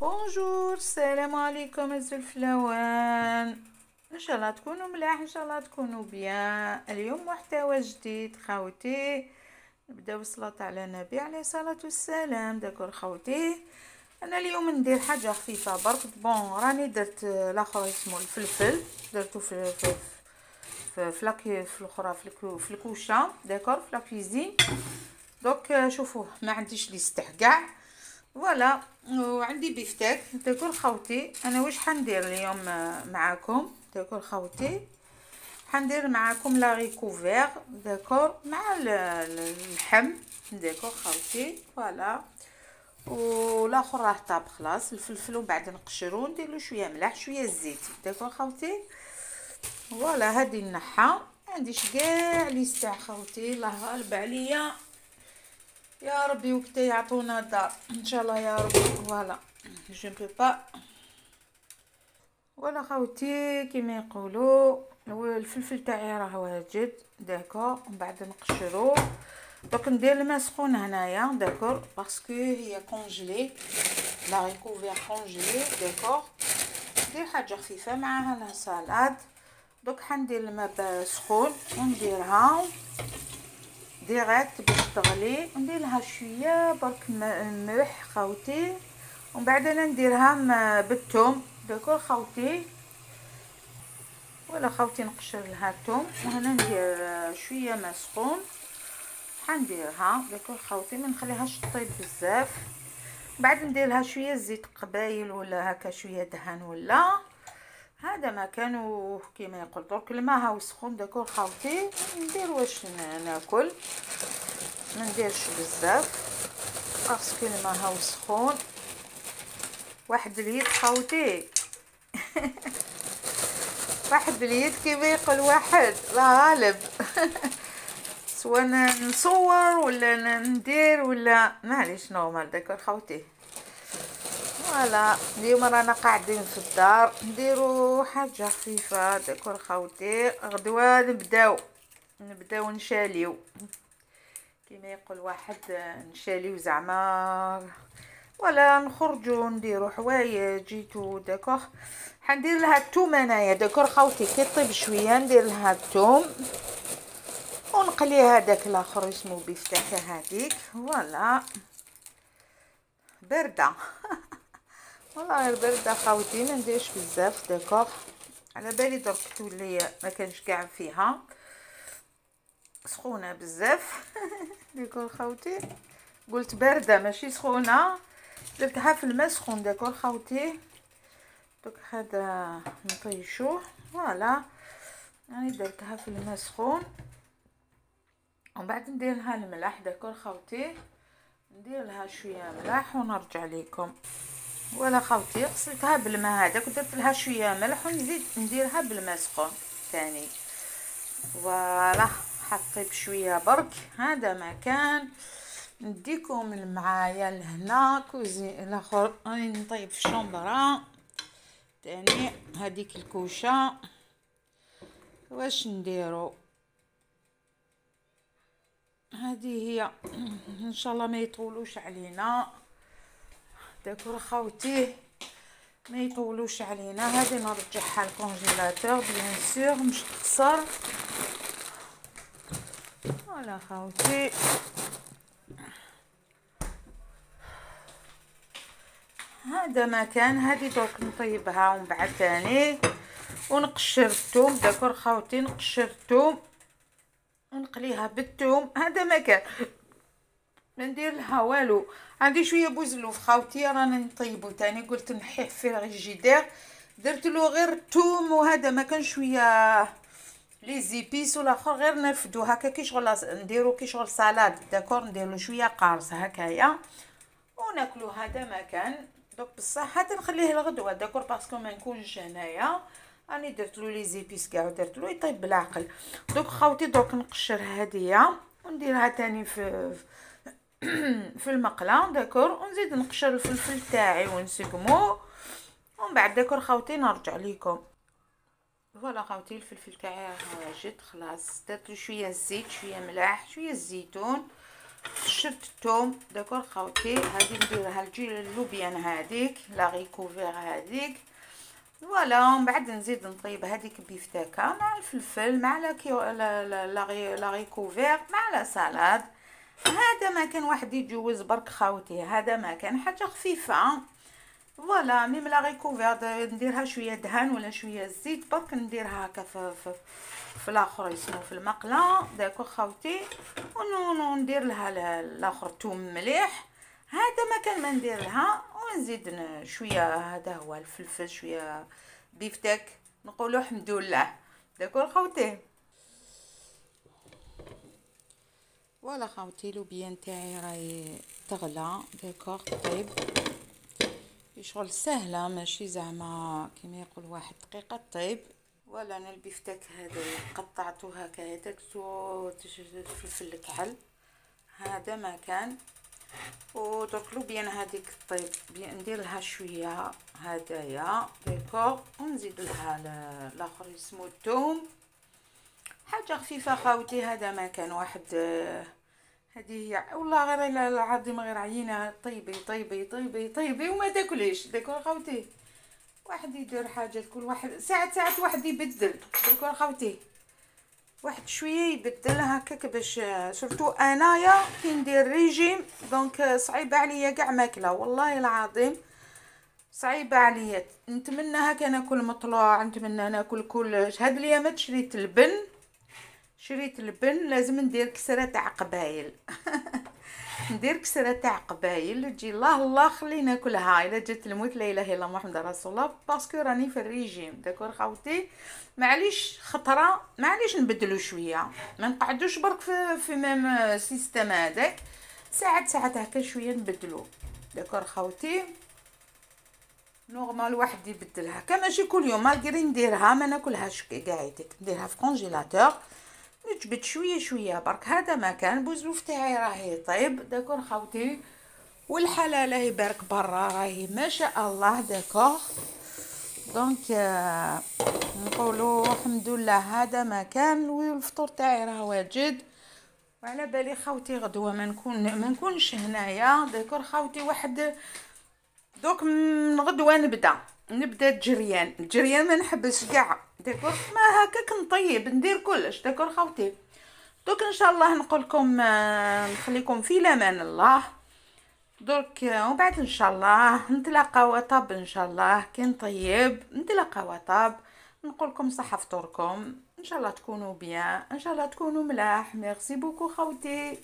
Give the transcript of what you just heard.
bonjour السلام عليكم الزلفلاوان ان شاء الله تكونوا ملاح ان شاء الله تكونوا bien اليوم محتوى جديد خوتي نبداو الصلاه على النبي عليه الصلاه والسلام d'accord خوتي أنا اليوم ندير حاجة خفيفه برك bon راني درت الآخر اسمه الفلفل درتو في في في فلاكي في الاخرى في الكوشه d'accord في la cuisine دوك شوفوا ما عنديش ليست كاع voilà وعندي bifteck d'accord خوتي. أنا واش حندير اليوم معاكم؟ d'accord خوتي. حندير معاكم l'haricot vert d'accord مع اللحم d'accord خوتي. voilà. والآخر راه طاب خلاص. الفلفل ومن بعد نقشرو نديرلو شوية ملح شوية زيت d'accord خوتي. voilà هادي النحة. عنديش كاع ليست خوتي. الله غالب عليا. يا ربي وقتا يعطونا الدار إن شاء الله يا ربي. voilà. je n'ai pas voilà خوتي كيما يقولوا الفلفل تاعي راه واجد. d'accord ومن بعد نقشرو. دوك ندير الماء سخون هنايا d'accord parce que هي congelé l'haricot vert congelé d'accord ندير حاجة خفيفة معاها la salade. دوك حندير الماء سخون ونديرها. direct باش تغلي ندير لها شوية برك ملح خوتي ومن بعد أنا نديرها بالثوم d'accord خوتي voilà خوتي نقشر لها الثوم وهنا ندير شوية ماء سخون حنديرها d'accord خوتي ما نخليهاش طيب بزاف بعد ندير لها شوية زيت قبايل ولا هكا شوية دهن ولا. هذا ما كانوا كيما يقول درك الماء هاو سخون d'accord خاوتي ندير واش ناكل. ما نديرش بزاف. parce que الماء هاو سخون واحد اليد خاوتي. واحد اليد كيما يقول واحد غالب. سواء نصور ولا ندير ولا معليش normal d'accord خاوتي. voilà اليوم رانا قاعدين في الدار نديرو حاجة خفيفة d'accord خوتي غدوة نبداو نبداو نشاليو. كيما يقول واحد نشاليو زعما. ولا نخرجو نديرو حوايج جيتو d'accord حندير لها الثوم انايا d'accord خوتي كي طيب شوية ندير لها الثوم ونقليها داك الآخر اسمو bifteck هذيك voilà. بارده والله غير بارده خاوتي ما نديرش بزاف d'accord على بالي درك تولي ما كانش كاع فيها. سخونة بزاف. d'accord خاوتي قلت باردة ماشي سخونة. درتها في الماء سخون d'accord خاوتي دوك هذا نطيشوه voilà. يعني درتها في الماء سخون. ومن بعد ندير لها الملح d'accord خاوتي ندير لها شوية ملح ونرجع لكم voilà خوتي غسلتها بالماء هذاك ودرت لها شوية ملح ونزيد نديرها بالماء سخون ثاني voilà حطيت شوية برك. هذا ما كان نديكم معايا لهنا. كوزي الأخر. راني نطيب في ال chambre ثاني هذيك الكوشة. واش نديرو؟ هذه هي. إن شاء الله ما يطولوش علينا. d'accord خوتي ما يطولوش علينا. هذه نرجعها ال congélateur bien sûr مش تخسر. voilà خوتي هذا مكان هذه دوك نطيبها ومن بعد ثاني ونقشر الثوم d'accord خوتي نقشر الثوم ونقليها بالثوم. هذا مكان ما ندير لها والو عندي شوية بوزلوف خاوتي رانا نطيبو تاني. قلت نحيه في الجدار درت له غير الثوم وهذا ما كان شوية les épices والآخر غير نرفدو. هكا كي شغل نديرو كي شغل salade. d'accord نديرو شوية قارص هكايا. وناكلو هذا ما كان. دوك بصح هذا نخليه الغدوه d'accord parce que ما نكونش هنايا. راني درت له les épices كاع درت له يطيب بالعقل. دوك خاوتي دوك نقشر هدية. ونديرها تاني في المقلة d'accord ونزيد نقشر الفلفل تاعي ونسقمو. ومن بعد d'accord خاوتي نرجع لكم voilà خاوتي الفلفل تاعي واجد خلاص. درت شوية زيت شوية ملح شوية الزيتون. شرت الثوم d'accord خاوتي هادي نديرها الجي اللوبيان هذيك l'haricot vert هذيك voilà ومن بعد نزيد نطيب هذيك bifteck مع الفلفل مع لا l'haricot vert مع la salade. هذا ما كان واحد يجوز برك خاوتي هذا ما كان حاجة خفيفة. voilà même l'haricot vert نديرها شوية دهان ولا شوية زيت برك نديرها هكا في, في, في الآخر يسمو في المقلة. d'accord خاوتي ونو ندير لها الآخر توم مليح. هذا ما كان ما ندير لها ونزيد شوية هذا هو الفلفل شوية bifteck. نقولوا الحمد لله. d'accord خوتي. voilà خاوتي لوبيا نتاعي راهي تغلى d'accord؟ طيب. شغل سهلة ماشي زعما كيما يقول واحد دقيقة. طيب. ولا أنا البفتك هذا قطعته هكا هذاك فلفل الكحل. هذا ما كان. ودرك لوبيان هذيك طيب ندير لها شوية هدايا ديكور ونزيد لها الآخر اسمه الثوم حاجة خفيفة خاوتي هذا ما كان واحد هذه هي. والله غير العظيم غير عينة. طيبي طيبي طيبي طيبي. وما تاكليش. ديكور خاوتي واحد يدير حاجة كل واحد ساعات ساعات واحد يبدل. d'accord خاوتي واحد شوية يبدل هكاك باش surtout أنايا كي ندير régime. donc صعيبة عليا كاع ماكلة. والله العظيم صعيبة عليا. نتمنى هكا ناكل مطلوع نتمنى ناكل كلش. هاد الايامات شريت اللبن شريت اللبن لازم ندير كسرة تاع قبايل. ندير كسرة تاع قبايل تجي الله الله خلي ناكلها إلا جات الموت لا إله إلا محمد رسول الله parce que راني في ال régime d'accord خاوتي؟ معليش خطرة معليش نبدلو شوية. ما نقعدوش برك في في même système هذاك. ساعات ساعات هكا شوية نبدلو. d'accord خاوتي؟ normal واحد يبدلها. كما ماشي كل يوم malgré نديرها ما ناكلهاش قاعدك نديرها في congélateur. نجبد شوية شوية. برك هذا ما كان بوزوف تاعي راهي طيب. d'accord خاوتي. والحلالة يبارك برا راهي. ما شاء الله d'accord. donc نقولوا الحمد لله هذا ما كان. والفطور تاعي راه واجد. وعلى بالي خوتي غدوة ما نكون ما نكونش هنايا. d'accord خوتي واحد دوك من غدوة نبدأ. نبدأ الجريان الجريان ما نحبش كاع. d'accord ما هكاك نطيب ندير كلش d'accord خوتي دوك إن شاء الله نقول لكم نخليكم في الامان الله. درك ومن بعد إن شاء الله نتلاقاو à table إن شاء الله. كي نطيب نتلاقاو à table نقول لكم صحة فطوركم. إن شاء الله تكونوا bien. إن شاء الله تكونوا ملاح. merci beaucoup خوتي